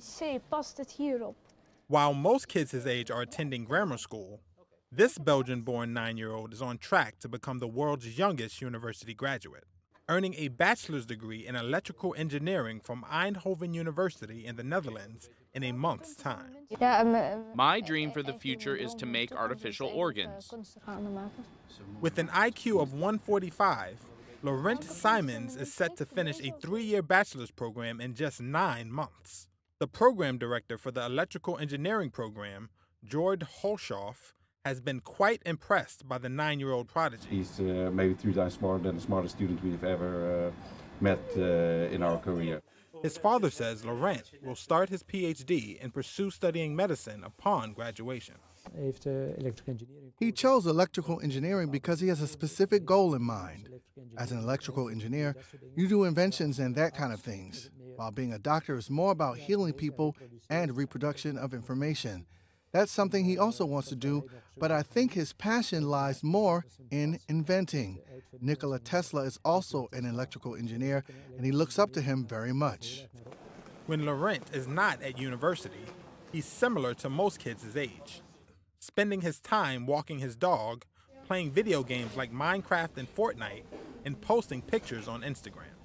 C, past het hierop? While most kids his age are attending grammar school, this Belgian born nine year old is on track to become the world's youngest university graduate, earning a bachelor's degree in electrical engineering from Eindhoven University in the Netherlands in a month's time. My dream for the future is to make artificial organs. With an IQ of 145, Laurent Simons is set to finish a three year bachelor's program in just nine months. The program director for the electrical engineering program, Sjoerd Hulshof, has been quite impressed by the nine year old prodigy. He's uh, maybe three times smarter than the smartest student we've ever uh, met uh, in our career. His father says Laurent will start his PhD and pursue studying medicine upon graduation. He chose electrical engineering because he has a specific goal in mind. As an electrical engineer, you do inventions and that kind of things, while being a doctor is more about healing people and reproduction of information. That's something he also wants to do, but I think his passion lies more in inventing. Nikola Tesla is also an electrical engineer, and he looks up to him very much. When Laurent is not at university, he's similar to most kids his age, spending his time walking his dog, playing video games like Minecraft and Fortnite, and posting pictures on Instagram.